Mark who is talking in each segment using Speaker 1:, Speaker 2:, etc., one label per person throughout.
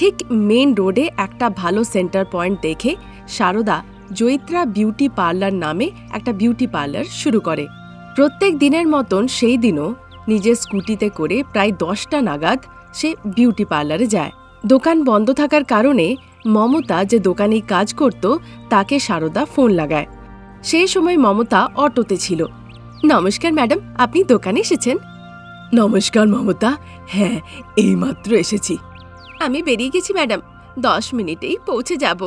Speaker 1: ঠিক মেন রোডে একটা ভালো সেন্টার পয়েন্ট দেখে সারদা জৈত্রা বিউটি পার্লার নামে একটা বিউটি পার্লার শুরু করে। প্রত্যেক দিনের মতন সেই দিনও নিজের স্কুটিতে করে প্রায় দশটা নাগাদ সে বিউটি পার্লারে যায়। দোকান বন্ধ থাকার কারণে মমতা যে দোকানে কাজ করত, তাকে সারদা ফোন লাগায়। সেই সময় মমতা অটোতে ছিল। নমস্কার ম্যাডাম আপনি দোকানে এসেছেন? নমস্কার মমতা হ্যাঁ এইমাত্র এসেছি। আমি বেরিয়ে গেছি ম্যাডাম। দশ মিনিটেই পৌঁছে যাব।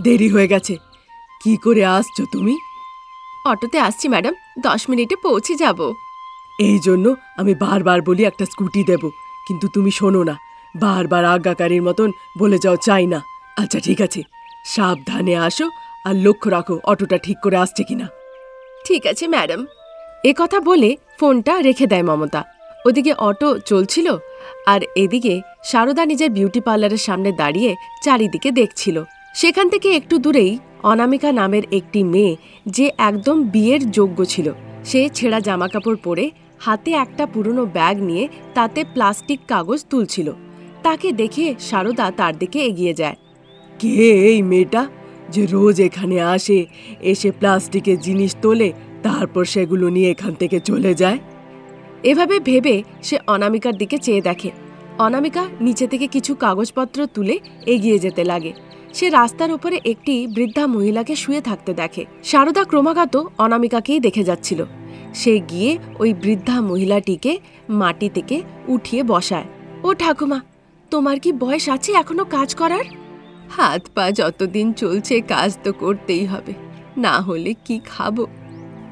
Speaker 1: দেরি হয়ে গেছে। কি করে আসছো তুমি? অটোতে আসছি ম্যাডাম। দশ মিনিটে পৌঁছে যাব। এই জন্য আমি বারবার বলি একটা স্কুটি দেব কিন্তু তুমি শোনো না। বারবার আজ্ঞাকারীর মতন বলে যাও চাই না। আচ্ছা ঠিক আছে। সাবধানে আসো আর লক্ষ্য রাখো অটোটা ঠিক করে আসছে কিনা। ঠিক আছে ম্যাডাম। এ কথা বলে ফোনটা রেখে দেয় মমতা। ওদিকে অটো চলছিল আর এদিকে সারদা নিজের বিউটি পার্লারের সামনে দাঁড়িয়ে চারিদিকে দেখছিল। সেখান থেকে একটু দূরেই অনামিকা নামের একটি মেয়ে, যে একদম বিয়ের যোগ্য ছিল। সে ছেঁড়া জামাকাপড় পরে হাতে একটা পুরনো ব্যাগ নিয়ে তাতে প্লাস্টিক কাগজ তুলছিল। তাকে দেখে সারদা তার দিকে এগিয়ে যায়। কে এই মেয়েটা? যে রোজ এখানে আসে, এসে প্লাস্টিকের জিনিস তোলে, তারপর সেগুলো নিয়ে এখান থেকে চলে যায়? এভাবে ভেবে সে অনামিকার দিকে চেয়ে দেখে। অনামিকা নিচে থেকে কিছু কাগজপত্র তুলে এগিয়ে যেতে লাগে। সে রাস্তার উপরে একটি বৃদ্ধা মহিলাকে শুয়ে থাকতে দেখে। সারদা ক্রমাগত অনামিকাকেই দেখে যাচ্ছিল। সে গিয়ে ওই বৃদ্ধা মহিলাটিকে মাটি থেকে উঠিয়ে বসায়। ও ঠাকুমা, তোমার কি বয়স আছে এখনও কাজ করার? হাত পা যতদিন চলছে কাজ তো করতেই হবে। না হলে কি খাব?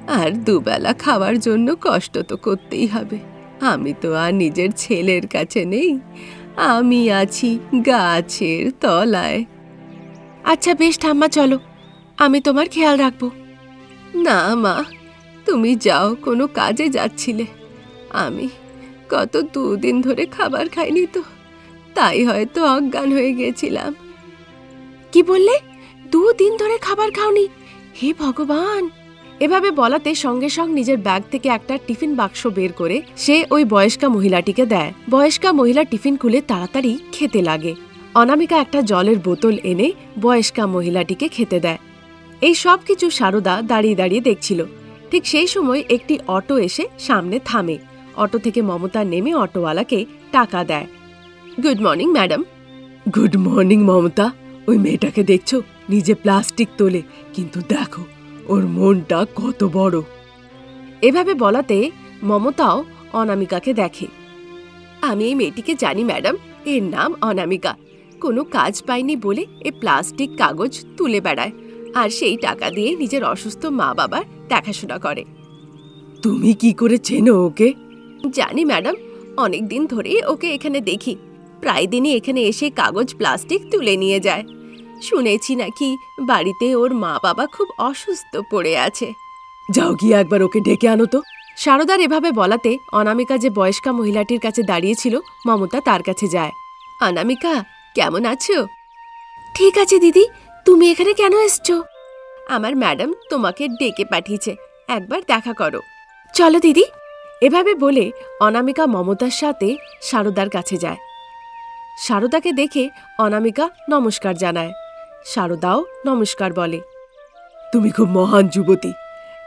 Speaker 1: আর দুবেলা খাওয়ার জন্য কষ্ট তো করতেই হবে। আমি তো আর নিজের ছেলের কাছে নেই। আমি আছি গাছের তলায়। আচ্ছা বেশ ঠাম্মা চলো। আমি তোমার খেয়াল রাখব। না মা তুমি যাও কোনো কাজে যাচ্ছিলে। আমি কত দুদিন ধরে খাবার খাইনি তো তাই হয়তো অজ্ঞান হয়ে গেছিলাম। কি বললে? দুদিন ধরে খাবার খাওনি? হে ভগবান! এভাবে বলাতে সঙ্গে সঙ্গে নিজের ব্যাগ থেকে একটা টিফিন বাক্স বের করে সে ওই বয়স্কা মহিলাটিকে দেয়। বয়স্কা মহিলা টিফিন খুলে তাড়াতাড়ি খেতে লাগে। অনামিকা একটা জলের বোতল এনে বয়স্কা মহিলাটিকে খেতে দেয়। এই সব কিছু সারদা দাঁড়িয়ে দাঁড়িয়ে দেখছিল। ঠিক সেই সময় একটি অটো এসে সামনে থামে। অটো থেকে মমতা নেমে অটোওয়ালাকে টাকা দেয়। Good morning, madam. Good morning, Mamata. ওই মেয়েটাকে দেখছ? নিজে প্লাস্টিক তোলে। কিন্তু দেখো ওর মনটা কত বড়। এভাবে বলাতে মমতাও অনামিকাকে দেখে। আমি এই মেয়েটিকে জানি, ম্যাডাম। এর নাম অনামিকা। কোনো কাজ পায়নি বলে এ প্লাস্টিক কাগজ তুলে বেড়ায় আর সেই টাকা দিয়ে নিজের অসুস্থ মা বাবার দেখাশোনা করে। তুমি কি করে চেনো ওকে? জানি, ম্যাডাম। অনেক দিন ধরেই ওকে এখানে দেখি। প্রায় দিনই এখানে এসে কাগজ, প্লাস্টিক তুলে নিয়ে যায়। শুনেছি নাকি বাড়িতে ওর মা বাবা খুব অসুস্থ পড়ে আছে। যাও গিয়ে একবার ওকে ডেকে আনো তো। সারদার এভাবে বলাতে অনামিকা যে বয়স্কা মহিলাটির কাছে দাঁড়িয়েছিল মমতা তার কাছে যায়। অনামিকা কেমন আছো? ঠিক আছে দিদি। তুমি এখানে কেন এসছো? আমার ম্যাডাম তোমাকে ডেকে পাঠিয়েছে। একবার দেখা করো। চলো দিদি। এভাবে বলে অনামিকা মমতার সাথে সারদার কাছে যায়। সারদাকে দেখে অনামিকা নমস্কার জানায়। সারদাও নমস্কার বলে। তুমি খুব মহান যুবতী,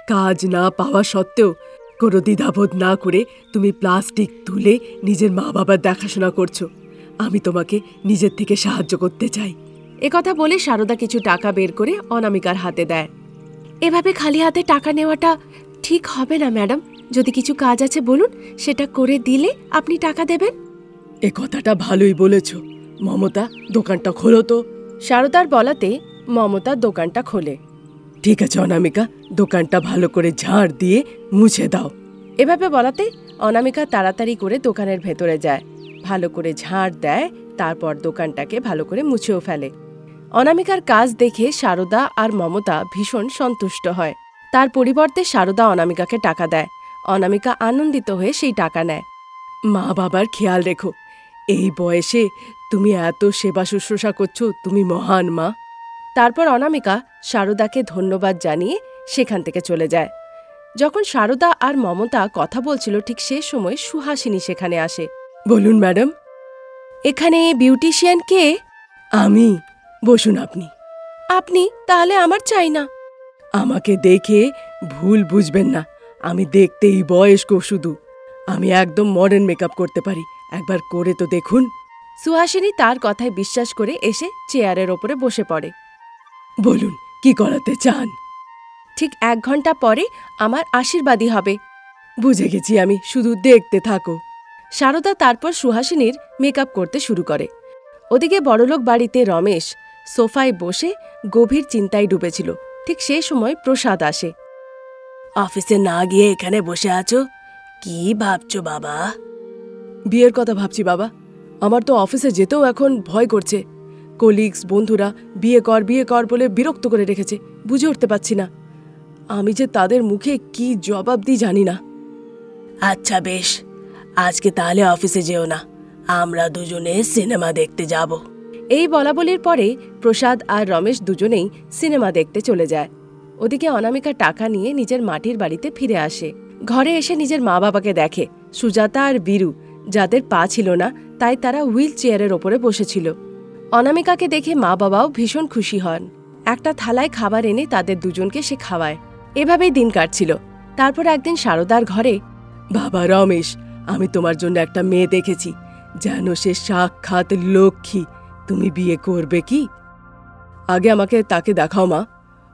Speaker 1: কাজ না পাওয়া সত্ত্বেও কোনো দ্বিধাবোধ না করে তুমি প্লাস্টিক তুলে নিজের মা বাবার দেখাশোনা করছ। আমি তোমাকে নিজের থেকে সাহায্য করতে চাই। কথা বলে সারদা কিছু টাকা বের করে অনামিকার হাতে দেয়। এভাবে খালি হাতে টাকা নেওয়াটা ঠিক হবে না, ম্যাডাম। যদি কিছু কাজ আছে, বলুন, সেটা করে দিলে আপনি টাকা দেবেন। এ কথাটা ভালোই বলেছ। মমতা, দোকানটা খোলো তো। সারদার বলাতে মমতা দোকানটা খোলে। ঠিক আছে অনামিকা দোকানটা ভালো করে ঝাড় দিয়ে মুছে দাও। এভাবে বলাতে অনামিকা তাড়াতাড়ি করে দোকানের ভেতরে যায়। ভালো করে ঝাড় দেয় তারপর দোকানটাকে ভালো করে মুছেও ফেলে। অনামিকার কাজ দেখে সারদা আর মমতা ভীষণ সন্তুষ্ট হয়। তার পরিবর্তে সারদা অনামিকাকে টাকা দেয়। অনামিকা আনন্দিত হয়ে সেই টাকা নেয়। মা বাবার খেয়াল রেখো এই বয়সে তুমি এত সেবা শুশ্রূষা করছ, তুমি মহান মা। তারপর অনামিকা সারদাকে ধন্যবাদ জানিয়ে সেখান থেকে চলে যায়। যখন সারদা আর মমতা কথা বলছিল, ঠিক সে সময় সুহাসিনী সেখানে আসে। বলুন ম্যাডাম, এখানে বিউটিশিয়ান কে?
Speaker 2: আমি। বসুন আপনি।
Speaker 1: আপনি, তাহলে আমার চাই না।
Speaker 2: আমাকে দেখে ভুল বুঝবেন না। আমি দেখতেই বয়স্ক শুধু। আমি একদম মডার্ন মেকআপ করতে পারি। একবার করে তো দেখুন।
Speaker 1: সুহাসিনী তার কথায় বিশ্বাস করে এসে চেয়ারের ওপরে বসে পড়ে।
Speaker 2: বলুন, কি করাতে চান?
Speaker 1: ঠিক এক ঘণ্টা পরে আমার আশীর্বাদী হবে।
Speaker 2: বুঝে গেছি আমি, শুধু দেখতে থাকো।
Speaker 1: সারদা তারপর সুহাসিনীর মেকআপ করতে শুরু করে। ওদিকে বড়লোক বাড়িতে রমেশ সোফায় বসে গভীর চিন্তায় ডুবেছিল। ঠিক সে সময় প্রসাদ আসে।
Speaker 2: অফিসে না গিয়ে এখানে বসে আছো? কি ভাবছ বাবা? বিয়ের কথা ভাবছি বাবা। আমার তো অফিসে যেতেও এখন ভয় করছে। কলিগস বন্ধুরা বিয়ে কর বিয়ে কর বলে বিরক্ত করে রেখেছে বুঝে উঠতে পারছি না। আমি যে তাদের মুখে কি জবাব দিই জানি না। আচ্ছা বেশ আজকে তাহলে অফিসে যেও না আমরা দুজনে সিনেমা দেখতে যাব।
Speaker 1: এই বলাবলির পরে প্রসাদ আর রমেশ দুজনেই সিনেমা দেখতে চলে যায়। ওদিকে অনামিকা টাকা নিয়ে নিজের মাটির বাড়িতে ফিরে আসে। ঘরে এসে নিজের মা বাবাকে দেখে সুজাতা আর বীরু যাদের পা ছিল না তাই তারা হুইল চেয়ারের ওপরে বসেছিল। অনামিকাকে দেখে মা বাবাও ভীষণ খুশি হন। একটা থালায় খাবার এনে তাদের দুজনকে সে খাওয়ায়। এভাবেই দিন কাটছিল। তারপর একদিন সারদার ঘরে,
Speaker 2: বাবা রমেশ, আমি তোমার জন্য একটা মেয়ে দেখেছি, যেন সে সাক্ষাৎ লক্ষ্মী। তুমি বিয়ে করবে কি? আগে আমাকে তাকে দেখাও মা।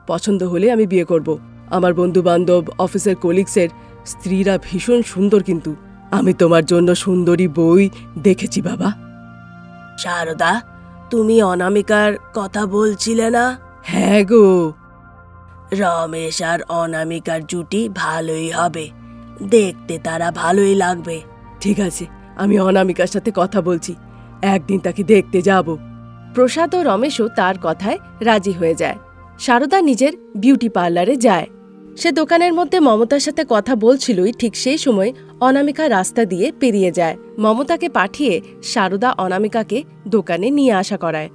Speaker 2: পছন্দ হলে আমি বিয়ে করব। আমার বন্ধু বান্ধব অফিসের কলিগসের স্ত্রীরা ভীষণ সুন্দর কিন্তু। আমি তোমার জন্য সুন্দরী বই দেখেছি বাবা। শারদা তুমি অনামিকার কথা বলছিলে না? হ্যাঁ গো। রমেশ আর অনামিকার জুটি ভালোই হবে। দেখতে তারা ভালোই লাগবে। ঠিক আছে আমি অনামিকার সাথে কথা বলছি। একদিন তাকে দেখতে যাব।
Speaker 1: প্রসাদ ও রমেশও তার কথায় রাজি হয়ে যায়। সারদা নিজের বিউটি পার্লারে যায়। সে দোকানের মধ্যে মমতার সাথে কথা বলছিলই ঠিক সেই সময় অনামিকা রাস্তা দিয়ে পেরিয়ে যায়। মমতাকে পাঠিয়ে সারদা অনামিকাকে দোকানে নিয়ে আসা করায়।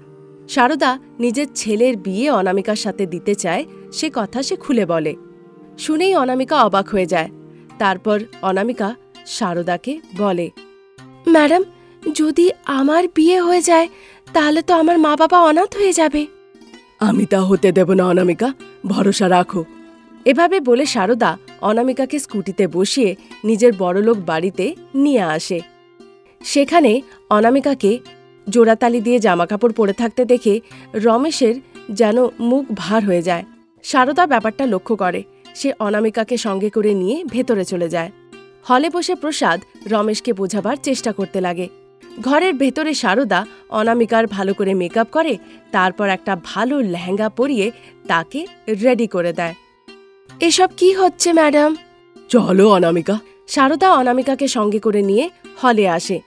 Speaker 1: সারদা নিজের ছেলের বিয়ে অনামিকার সাথে দিতে চায়, সে কথা সে খুলে বলে। শুনেই অনামিকা অবাক হয়ে যায়। তারপর অনামিকা সারদাকে বলে, ম্যাডাম, যদি আমার বিয়ে হয়ে যায়, তাহলে তো আমার মা বাবা অনাথ হয়ে যাবে।
Speaker 2: আমি তা হতে দেব না অনামিকা। ভরসা রাখো।
Speaker 1: এভাবে বলে সারদা অনামিকাকে স্কুটিতে বসিয়ে নিজের বড়লোক বাড়িতে নিয়ে আসে। সেখানে অনামিকাকে জোড়াতালি দিয়ে জামাকাপড় পরে থাকতে দেখে রমেশের যেন মুখ ভার হয়ে যায়। সারদা ব্যাপারটা লক্ষ্য করে। সে অনামিকাকে সঙ্গে করে নিয়ে ভেতরে চলে যায়। হলে বসে প্রসাদ রমেশকে বোঝাবার চেষ্টা করতে লাগে। ঘরের ভেতরে সারদা অনামিকার ভালো করে মেকআপ করে, তারপর একটা ভালো লেহেঙ্গা পরিয়ে তাকে রেডি করে দেয়। এসব কি হচ্ছে ম্যাডাম?
Speaker 2: চলো অনামিকা।
Speaker 1: সারদা অনামিকাকে সঙ্গে করে নিয়ে হলে আসে।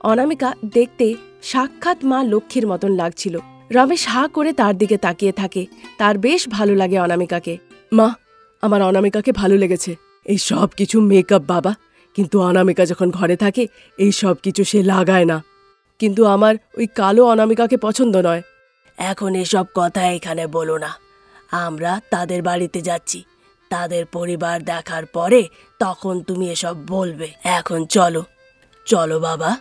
Speaker 1: অনামিকা দেখতে সাক্ষাৎ মা লক্ষ্মীর মতন লাগছিল। রমেশ হা করে তার দিকে তাকিয়ে থাকে। তার বেশ ভালো লাগে অনামিকাকে।
Speaker 2: মা আমার অনামিকাকে ভালো লেগেছে। এই সব কিছু মেকআপ বাবা। কিন্তু অনামিকা যখন ঘরে থাকে এই সব কিছু সে লাগায় না। কিন্তু আমার ওই কালো অনামিকাকে পছন্দ নয়। এখন এসব কথা এখানে বলো না। আমরা তাদের বাড়িতে যাচ্ছি। তাদের পরিবার দেখার পরে তখন তুমি এসব বলবে। এখন চলো। চলো, বাবা।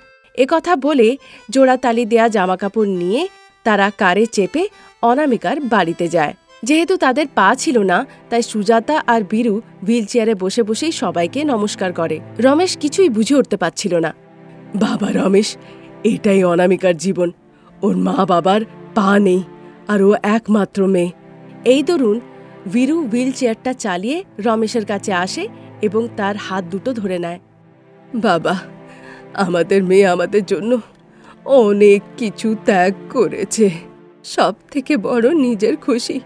Speaker 1: কথা বলে জোড়াতালি দেয়া জামাকাপড় নিয়ে তারা কারে চেপে অনামিকার বাড়িতে যায়। যেহেতু তাদের পা ছিল না, তাই সুজাতা আর বীরু হুইলচেয়ারে বসে বসেই সবাইকে নমস্কার করে। রমেশ কিছুই বুঝে উঠতে পারছিল না।
Speaker 2: বাবা রমেশ, এটাই অনামিকার জীবন। ওর মা বাবার পা নেই, আর ও একমাত্র মেয়ে।
Speaker 1: এই দরুন বীরু হুইল চেয়ারটা চালিয়ে রমেশের কাছে আসে এবং তার হাত দুটো ধরে নেয়।
Speaker 2: বাবা, আমাদের মেয়ে আমাদের জন্য অনেক কিছু ত্যাগ করেছে। সব থেকে বড় নিজের খুশি।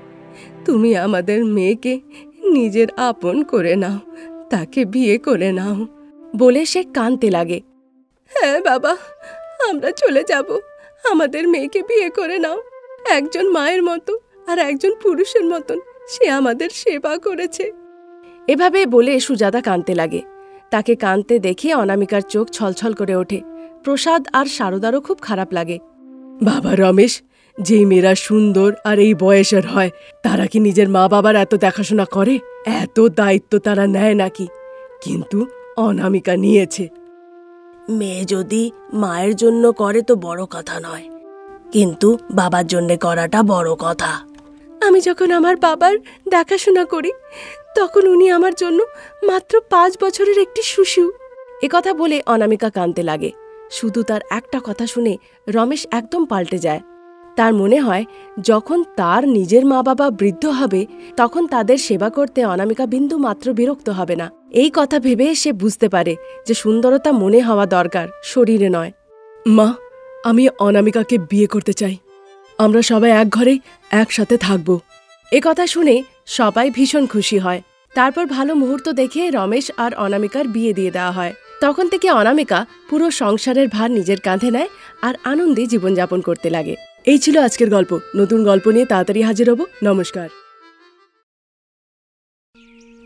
Speaker 2: তুমি আমাদের মেয়েকে নিজের আপন করে নাও, তাকে বিয়ে করে নাও
Speaker 1: বলে সে কানতে লাগে।
Speaker 2: হ্যাঁ বাবা, আমরা চলে যাব। আমাদের মেয়েকে বিয়ে করে নাও। একজন মায়ের মতো আর একজন পুরুষের মতন। সে আমাদের সেবা করেছে।
Speaker 1: এভাবে বলে সুজাতা কানতে লাগে। তাকে কানতে দেখে অনামিকার চোখ ছলছল করে ওঠে। প্রসাদ আর সারদারও খুব খারাপ লাগে।
Speaker 2: বাবা রমেশ, যেই মেয়েরা সুন্দর আর এই বয়সের হয়, তারা কি নিজের মা বাবার এত দেখাশোনা করে? এত দায়িত্ব তারা নেয় নাকি? কিন্তু অনামিকা নিয়েছে। মেয়ে যদি মায়ের জন্য করে তো বড় কথা নয়। কিন্তু বাবার জন্যে করাটা বড় কথা। আমি যখন আমার বাবার দেখাশোনা করি, তখন উনি আমার জন্য মাত্র পাঁচ বছরের একটি শিশু। কথা বলে অনামিকা কাঁদতে লাগে। শুধু তার একটা কথা শুনে রমেশ একদম পাল্টে যায়। তার মনে হয়, যখন তার নিজের মা বাবা বৃদ্ধ হবে, তখন তাদের সেবা করতে অনামিকা বিন্দু মাত্র বিরক্ত হবে না। এই কথা ভেবে সে বুঝতে পারে যে সুন্দরতা মনে হওয়া দরকার, শরীরে নয়। মা, আমি অনামিকাকে বিয়ে করতে চাই। আমরা সবাই এক ঘরে একসাথে থাকব। এ কথা শুনে সবাই ভীষণ খুশি হয়। তারপর ভালো মুহূর্ত দেখে রমেশ আর অনামিকার বিয়ে দিয়ে দেওয়া হয়। তখন থেকে অনামিকা পুরো সংসারের ভার নিজের কাঁধে নেয় আর আনন্দে জীবনযাপন করতে লাগে। এই ছিল আজকের গল্প। নতুন গল্প নিয়ে তাড়াতাড়ি হাজির হব। নমস্কার।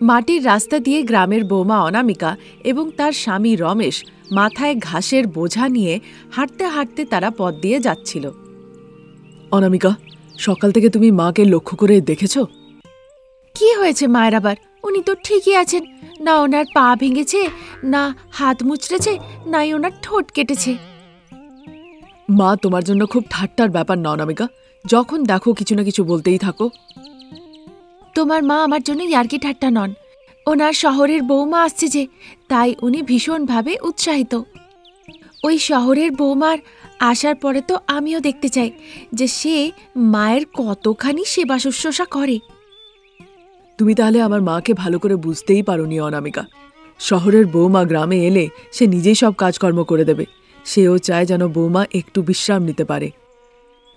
Speaker 1: মাটির রাস্তা দিয়ে গ্রামের বৌমা অনামিকা এবং তার স্বামী রমেশ মাথায় ঘাসের বোঝা নিয়ে হাঁটতে হাঁটতে তারা পথ দিয়ে যাচ্ছিল।
Speaker 2: অনামিকা সকাল থেকে তুমি মাকে লক্ষ্য করে দেখেছ?
Speaker 1: কি হয়েছে মায়ের আবার? উনি তো ঠিকই আছেন। না ওনার পা ভেঙেছে না হাত মুচড়েছে নাই ওনার ঠোঁট কেটেছে।
Speaker 2: মা তোমার জন্য খুব ঠাট্টার ব্যাপার না অনামিকা। যখন দেখো কিছু না কিছু বলতেই থাকো।
Speaker 1: তোমার মা আমার জন্য ইয়ার্কি ঠাট্টা নন। ওনার শহরের বৌমা আসছে যে তাই উনি ভীষণভাবে উৎসাহিত। ওই শহরের বৌমার আসার পরে তো আমিও দেখতে চাই যে সে মায়ের কতখানি সেবা শুশ্রূষা করে।
Speaker 2: তুমি তাহলে আমার মাকে ভালো করে বুঝতেই পারোনি অনামিকা। শহরের বৌমা গ্রামে এলে সে নিজেই সব কাজকর্ম করে দেবে। সেও চায় যেন বৌমা একটু বিশ্রাম নিতে পারে।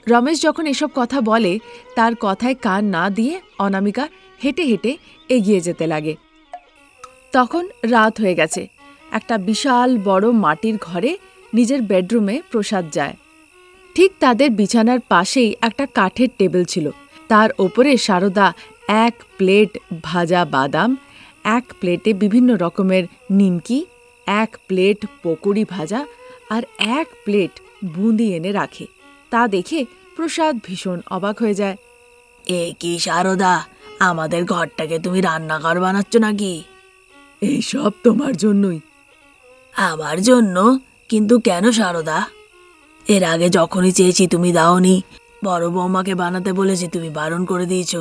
Speaker 1: রমেশ যখন এসব কথা বলে তার কথায় কান না দিয়ে অনামিকা হেঁটে হেঁটে এগিয়ে যেতে লাগে। তখন রাত হয়ে গেছে। একটা বিশাল বড় মাটির ঘরে নিজের বেডরুমে প্রসাদ যায়। ঠিক তাদের বিছানার পাশেই একটা কাঠের টেবিল ছিল। তার ওপরে সারদা এক প্লেট ভাজা বাদাম এক প্লেটে বিভিন্ন রকমের নিমকি এক প্লেট পকোড়ি ভাজা আর এক প্লেট বুঁদি এনে রাখে। তা দেখে প্রসাদ ভীষণ অবাক হয়ে যায়।
Speaker 2: এ কি সারদা? আমাদের ঘরটাকে তুমি রান্নাঘর বানাচ্ছ নাকি? এইসব তোমার জন্যই। আমার জন্য? কিন্তু কেন সারদা? এর আগে যখনই চেয়েছি তুমি দাওনি বড় বৌমাকে বানাতে বলেছি তুমি বারণ করে দিয়েছ।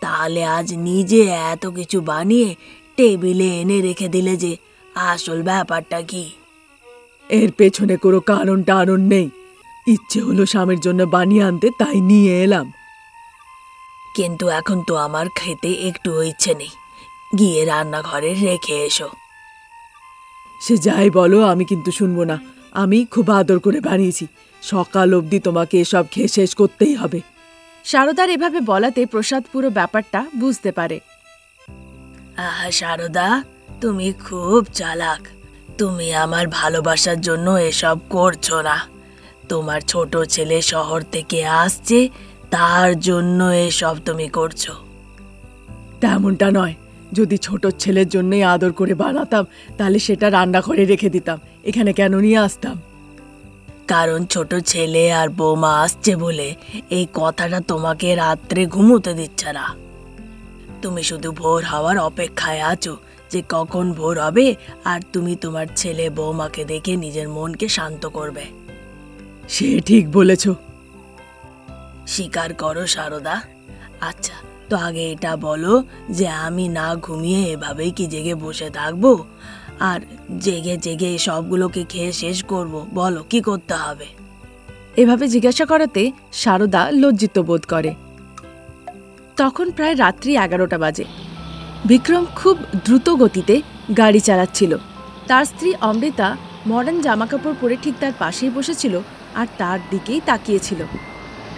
Speaker 2: তাহলে আজ নিজে এত কিছু বানিয়ে টেবিলে এনে রেখে দিলে যে আসল ব্যাপারটা কি? এর পেছনে কোনো কারণ টারণ নেই। ইচ্ছে হলো স্বামীর জন্য বানিয়ে আনতে তাই নিয়ে এলাম। কিন্তু এখন তো আমার খেতে একটু ইচ্ছে নেই। গিয়ে রান্নাঘরে রেখে এসো। সে যাই বলো আমি কিন্তু শুনব না। আমি খুব আদর করে বানিয়েছি। সকাল অবধি তোমাকে এসব খেয়ে শেষ করতেই হবে।
Speaker 1: সারদার এভাবে বলাতে প্রসাদ পুরো ব্যাপারটা বুঝতে পারে।
Speaker 2: আহা সারদা তুমি খুব চালাক। তুমি আমার ভালোবাসার জন্য এসব করছ না। তোমার ছোট ছেলে শহর থেকে আসছে তার জন্য এসব তুমি করছ। তেমনটা নয়। যদি ছোট ছেলের জন্যই আদর করে বানাতাম তাহলে সেটা রান্না করে রেখে দিতাম। এখানে কেন নিয়ে আসতাম? কারণ ছোট ছেলে আর বৌমা আসছে বলে এই কথাটা তোমাকে রাত্রে ঘুমোতে দিচ্ছে না। তুমি শুধু ভোর হওয়ার অপেক্ষায় আছো যে কখন ভোর হবে আর তুমি তোমার ছেলে বৌমাকে দেখে নিজের মনকে শান্ত করবে। সে ঠিক বলেছ। স্বীকার করো সারদা। আচ্ছা তো আগে এটা বলো যে আমি না ঘুমিয়ে এভাবেই কি জেগে বসে থাকব? আর জেগে জেগে সবগুলোকে খেয়ে শেষ করব। বলো, কি করতে হবে?
Speaker 1: এভাবে জিজ্ঞাসা করাতে সারদা লজ্জিত বোধ করে। তখন প্রায় রাত্রি এগারোটা বাজে। বিক্রম খুব দ্রুত গতিতে গাড়ি চালাচ্ছিল। তার স্ত্রী অমৃতা মডার্ন জামাকাপড় পরে ঠিক তার পাশেই বসেছিল আর তার দিকেই তাকিয়েছিল।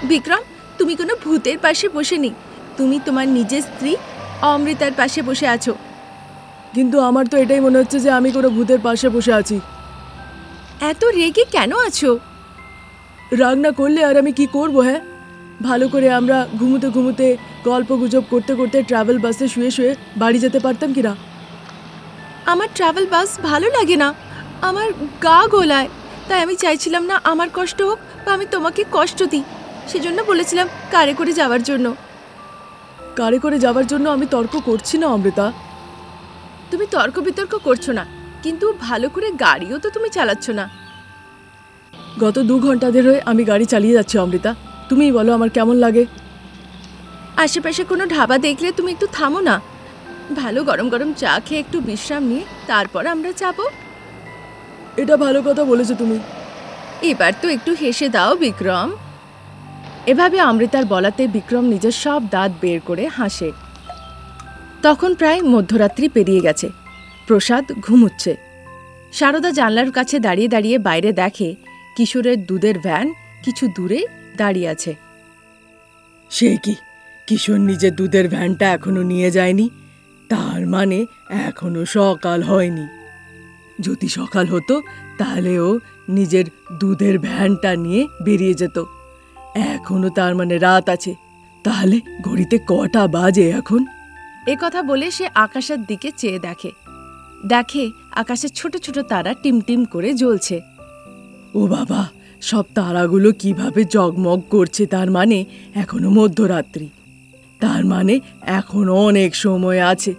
Speaker 1: বিক্রম, তুমি কোনো ভূতের পাশে বসেনি তুমি তোমার নিজের স্ত্রী অমৃতার পাশে বসে আছো।
Speaker 2: কিন্তু আমার তো এটাই মনে হচ্ছে যে আমি কোনো ভূতের পাশে বসে আছি।
Speaker 1: এত রেগে কেন আছো?
Speaker 2: রাগ না করলে আর আমি কি করব হ্যাঁ? ভালো করে আমরা ঘুমোতে ঘুমোতে গল্প গুজব করতে করতে ট্রাভেল বাসে শুয়ে শুয়ে বাড়ি যেতে পারতাম কি না
Speaker 1: আমার ট্রাভেল বাস ভালো লাগে না। আমার গা গোলায়। তাই আমি চাইছিলাম না আমার কষ্ট হোক বা আমি তোমাকে কষ্ট দিই। সেজন্য বলেছিলাম কারে করে যাওয়ার জন্য।
Speaker 2: কারে করে যাওয়ার জন্য আমি তর্ক করছি না অমৃতা।
Speaker 1: তুমি তর্ক বিতর্ক করছ না কিন্তু ভালো করে গাড়িও তো তুমি চালাচ্ছ না।
Speaker 2: গত দু ঘণ্টা ধরে আমি গাড়ি চালিয়ে যাচ্ছি অমৃতা। তুমিই বলো আমার কেমন লাগে।
Speaker 1: আশেপাশে কোনো ঢাবা দেখলে তুমি একটু থামো না। ভালো গরম গরম চা খেয়ে একটু বিশ্রাম নিয়ে তারপর আমরা যাব।
Speaker 2: এটা ভালো কথা বলেছ তুমি।
Speaker 1: এবার তো একটু হেসে দাও বিক্রম। এভাবে অমৃতার বলাতে বিক্রম নিজের সব দাঁত বের করে হাসে। তখন প্রায় মধ্যরাত্রি পেরিয়ে গেছে। প্রসাদ ঘুমুচ্ছে। সারদা জানলার কাছে দাঁড়িয়ে দাঁড়িয়ে বাইরে দেখে কিশোরের দুধের ভ্যান কিছু দূরে দাঁড়িয়ে আছে।
Speaker 2: সে কি? কিশোর নিজের দুধের ভ্যানটা এখনও নিয়ে যায়নি? তার মানে এখনও সকাল হয়নি। যদি সকাল হতো, তাহলে ও নিজের দুধের ভ্যানটা নিয়ে বেরিয়ে যেত। এখনও তার মানে রাত আছে। তাহলে ঘড়িতে কটা বাজে এখন?
Speaker 1: এ কথা বলে সে আকাশের দিকে চেয়ে দেখে। দেখে আকাশে ছোট ছোট তারা টিমটিম করে জ্বলছে।
Speaker 2: ও বাবা সব তারাগুলো কীভাবে জগমগ করছে তার মানে এখনও মধ্যরাত্রি। তার মানে এখনও অনেক সময় আছে।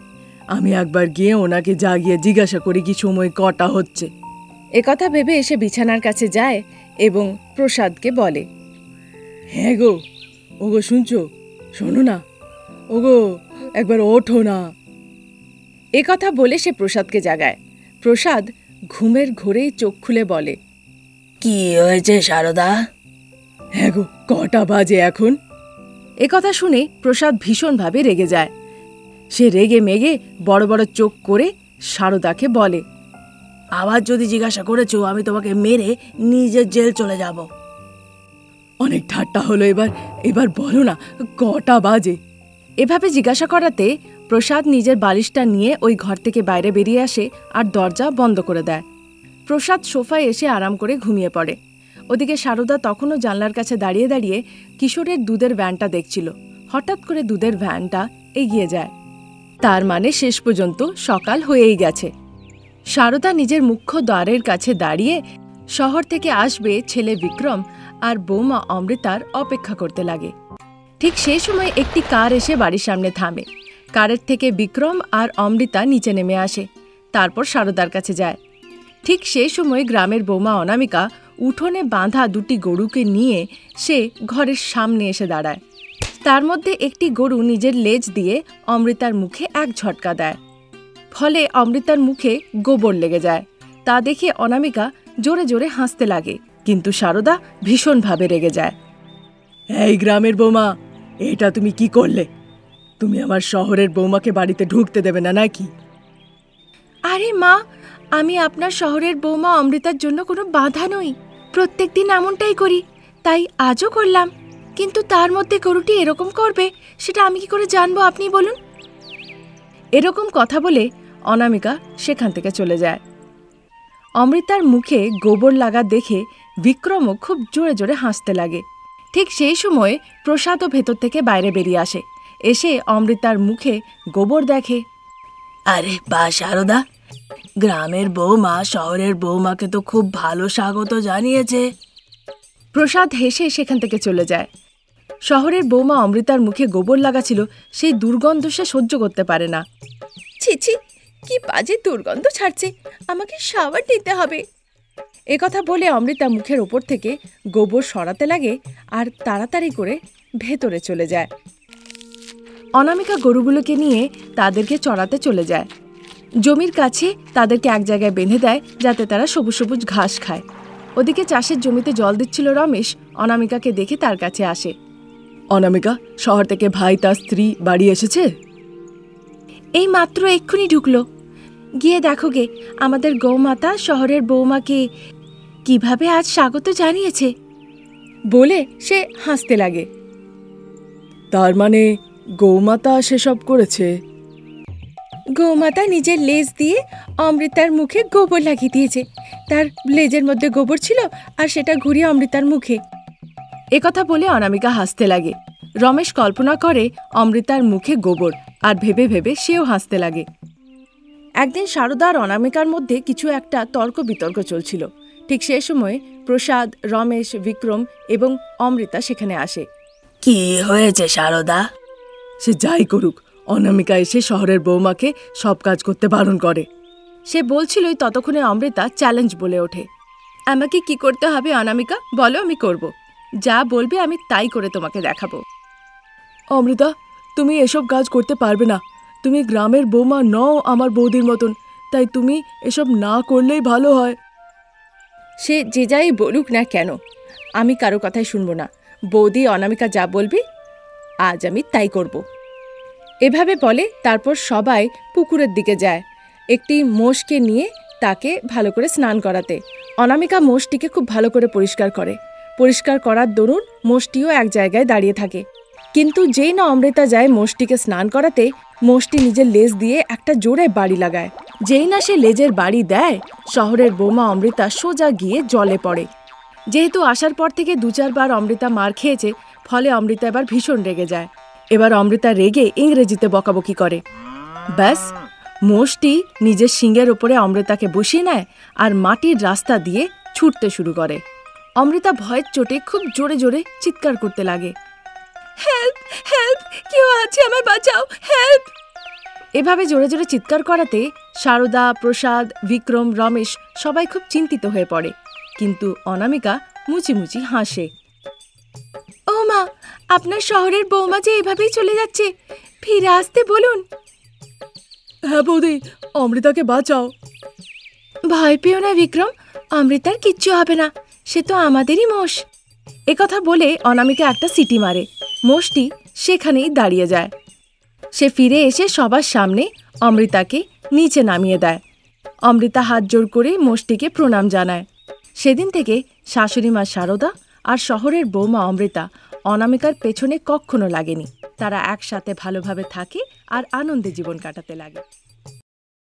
Speaker 2: আমি একবার গিয়ে ওনাকে জাগিয়ে জিজ্ঞাসা করি কি সময় কটা হচ্ছে।
Speaker 1: একথা ভেবে এসে বিছানার কাছে যায় এবং প্রসাদকে বলে
Speaker 2: হ্যাঁ গো ওগো শুনছো? শোনো না। ওগো একবার ওঠো না।
Speaker 1: এ কথা বলে সে প্রসাদকে জাগায়। প্রসাদ ঘুমের ঘোরেই চোখ খুলে বলে
Speaker 2: কি হয়েছে সারদা? হ্যাঁ গো কটা বাজে এখন?
Speaker 1: এ কথা শুনে প্রসাদ ভীষণভাবে রেগে যায়। সে রেগে মেগে বড় বড় চোখ করে সারদাকে বলে
Speaker 2: আবার যদি জিজ্ঞাসা করেছ আমি তোমাকে মেরে নিজের জেল চলে যাব। অনেক ঠাট্টা হলো এবার এবার বলো না কটা বাজে?
Speaker 1: এভাবে জিজ্ঞাসা করাতে প্রসাদ নিজের বালিশটা নিয়ে ওই ঘর থেকে বাইরে বেরিয়ে আসে আর দরজা বন্ধ করে দেয়। প্রসাদ সোফায় এসে আরাম করে ঘুমিয়ে পড়ে। ওদিকে সারদা তখনও জানলার কাছে দাঁড়িয়ে দাঁড়িয়ে কিশোরের দুধের ভ্যানটা দেখছিল। হঠাৎ করে দুধের ভ্যানটা এগিয়ে যায়। তার মানে শেষ পর্যন্ত সকাল হয়েই গেছে। সারদা নিজের মুখ্য দ্বারের কাছে দাঁড়িয়ে শহর থেকে আসবে ছেলে বিক্রম আর বৌমা অমৃতার অপেক্ষা করতে লাগে। ঠিক সেই সময় একটি কার এসে বাড়ির সামনে থামে। কারের থেকে বিক্রম আর অমৃতা নিচে নেমে আসে। তারপর সারদার কাছে যায়। ঠিক সেই সময় গ্রামের বৌমা অনামিকা উঠোনে বাঁধা দুটি গরুকে নিয়ে সে ঘরের সামনে এসে দাঁড়ায়। তার মধ্যে একটি গরু নিজের লেজ দিয়ে অমৃতার মুখে এক ঝটকা দেয়। ফলে অমৃতার মুখে গোবর লেগে যায়। তা দেখে অনামিকা জোরে জোরে হাসতে লাগে। কিন্তু সারদা ভীষণভাবে রেগে যায়।
Speaker 2: এই গ্রামের বৌমা এটা তুমি কি করলে? তুমি আমার শহরের বৌমাকে বাড়িতে ঢুকতে দেবে না, নাকি?
Speaker 1: আরে মা, আমি আপনার শহরের বৌমা অমৃতার জন্য কোনো বাধা নই। প্রত্যেক দিন এমনটাই করি, তাই আজও করলাম। কিন্তু তার মধ্যে গরুটি এরকম করবে, সেটা আমি কি করে জানব আপনি বলুন? এরকম কথা বলে অনামিকা সেখান থেকে চলে যায়। অমৃতার মুখে গোবর লাগা দেখে বিক্রমও খুব জোরে জোরে হাসতে লাগে। ঠিক সেই সময় প্রসাদও ভেতর থেকে বাইরে বেরিয়ে আসে। এসে অমৃতার মুখে গোবর দেখে।
Speaker 2: আরে বা সারদা, গ্রামের বৌমা শহরের বৌমাকে তো খুব ভালো স্বাগত জানিয়েছে।
Speaker 1: প্রসাদ হেসে সেখান থেকে চলে যায়। শহরের বৌমা অমৃতার মুখে গোবর লাগাছিল, সেই দুর্গন্ধ সে সহ্য করতে পারে না। ছি ছি, কি বাজে দুর্গন্ধ ছাড়ছে, আমাকে শাওয়ার নিতে হবে। কথা বলে অমৃতা মুখের ওপর থেকে গোবর সরাতে লাগে আর তাড়াতাড়ি করে ভেতরে চলে যায়। অনামিকা গরুগুলোকে নিয়ে তাদেরকে চড়াতে চলে যায়। জমির কাছে তাদেরকে এক জায়গায় বেঁধে দেয় যাতে তারা সবুজ সবুজ ঘাস খায়। ওদিকে চাষের জমিতে জল দিচ্ছিল রমেশ অনামিকাকে দেখে তার কাছে আসে।
Speaker 2: অনামিকা শহর থেকে ভাই তার স্ত্রী বাড়ি এসেছে?
Speaker 1: এই মাত্র এক্ষুনি ঢুকলো। গিয়ে দেখো গে আমাদের গৌমাতা শহরের বৌমাকে কীভাবে আজ স্বাগত জানিয়েছে? বলে সে হাসতে লাগে।
Speaker 2: তার মানে গৌমাতা সেসব করেছে?
Speaker 1: গৌমাতা নিজের লেজ দিয়ে অমৃতার মুখে গোবর লাগিয়ে দিয়েছে। তার লেজের মধ্যে গোবর ছিল আর সেটা ঘুরিয়ে অমৃতার মুখে। একথা বলে অনামিকা হাসতে লাগে। রমেশ কল্পনা করে অমৃতার মুখে গোবর আর ভেবে ভেবে সেও হাসতে লাগে। একদিন সারদা আর অনামিকার মধ্যে কিছু একটা তর্ক বিতর্ক চলছিল। ঠিক সে সময় প্রসাদ রমেশ বিক্রম এবং অমৃতা সেখানে আসে।
Speaker 2: কি হয়েছে সারদা? সে যাই করুক অনামিকা এসে শহরের বৌমাকে সব কাজ করতে বারণ করে।
Speaker 1: সে বলছিলই ততক্ষণে অমৃতা চ্যালেঞ্জ বলে ওঠে। আমাকে কি করতে হবে অনামিকা? বলো আমি করব। যা বলবে আমি তাই করে তোমাকে দেখাবো।
Speaker 2: অমৃতা তুমি এসব কাজ করতে পারবে না। তুমি গ্রামের বৌমা নও আমার বৌদির মতন। তাই তুমি এসব না করলেই ভালো হয়।
Speaker 1: সে যে যাই বলুক না কেন, আমি কারও কথাই শুনব না। বৌদি অনামিকা যা বলবি, আজ আমি তাই করব। এভাবে বলে তারপর সবাই পুকুরের দিকে যায়। একটি মোষকে নিয়ে তাকে ভালো করে স্নান করাতে। অনামিকা মোষটিকে খুব ভালো করে পরিষ্কার করে। পরিষ্কার করার দরুন মোষটিও এক জায়গায় দাঁড়িয়ে থাকে। কিন্তু যেই না অমৃতা যায় মোষটিকে স্নান করাতে, মোষটি নিজের লেজ দিয়ে একটা জোরে বাড়ি লাগায়। যেই না সে লেজের বাড়ি দেয়, শহরের বোমা অমৃতা সোজা গিয়ে জলে পড়ে। যেহেতু আসার পর থেকে দু চারবার অমৃতা মার খেয়েছে, ফলে অমৃতা এবার ভীষণ রেগে যায়। এবার অমৃতা রেগে ইংরেজিতে বকাবকি করে। ব্যাস, মোষটি নিজের শিংয়ের ওপরে অমৃতাকে বসিয়ে নেয় আর মাটির রাস্তা দিয়ে ছুটতে শুরু করে। অমৃতা ভয়ের চোটে খুব জোরে জোরে চিৎকার করতে লাগে। হেল্প হেল্প কেউ আছে আমায় বাঁচাও হেল্প এভাবে জোরে জোরে চিৎকার করাতে সারদা, প্রসাদ, বিক্রম, রমেশ সবাই খুব চিন্তিত হয়ে পড়ে। কিন্তু অনামিকা মুচি মুচি হাসে। ও মা, আপনার শহরের বৌমা যে এভাবেই চলে যাচ্ছে, ফিরে আসতে বলুন।
Speaker 2: হ্যাঁ বৌদি, অমৃতাকে বাঁচাও।
Speaker 1: ভয় পেও না বিক্রম, অমৃতার কিচ্ছু হবে না, সে তো আমাদেরই মোষ। একথা বলে অনামিকা একটা সিটি মারে। মোষটি সেখানেই দাঁড়িয়ে যায়। সে ফিরে এসে সবার সামনে অমৃতাকে নিচে নামিয়ে দেয়। অমৃতা হাত জোর করে মোষটিকে প্রণাম জানায়। সেদিন থেকে শাশুড়ি মা শারদা আর শহরের বৌমা অমৃতা অনামিকার পেছনে কখনো লাগেনি। তারা একসাথে ভালোভাবে থাকে আর আনন্দে জীবন কাটাতে লাগে।